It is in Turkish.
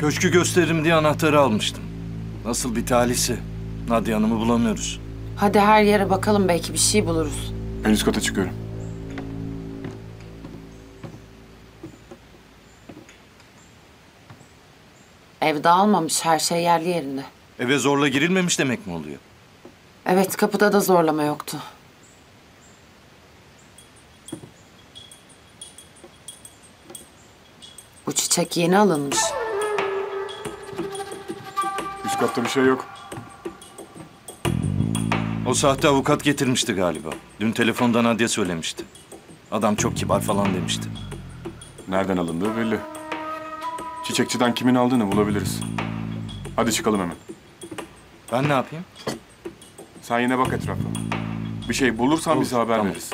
Köşkü gösteririm diye anahtarı almıştım. Nasıl bir talihse. Nadia Hanım'ı bulamıyoruz. Hadi her yere bakalım belki bir şey buluruz. Ben üst kata çıkıyorum. Ev dağılmamış her şey yerli yerinde. Eve zorla girilmemiş demek mi oluyor? Evet kapıda da zorlama yoktu. Bu çiçek yeni alınmış. Üst katta bir şey yok. O sahte avukat getirmişti galiba. Dün telefonda Nadia söylemişti. Adam çok kibar falan demişti. Nereden alındığı belli. Çiçekçiden kimin aldığını bulabiliriz. Hadi çıkalım hemen. Ben ne yapayım? Sen yine bak etrafa. Bir şey bulursan bize haber tamam. veririz.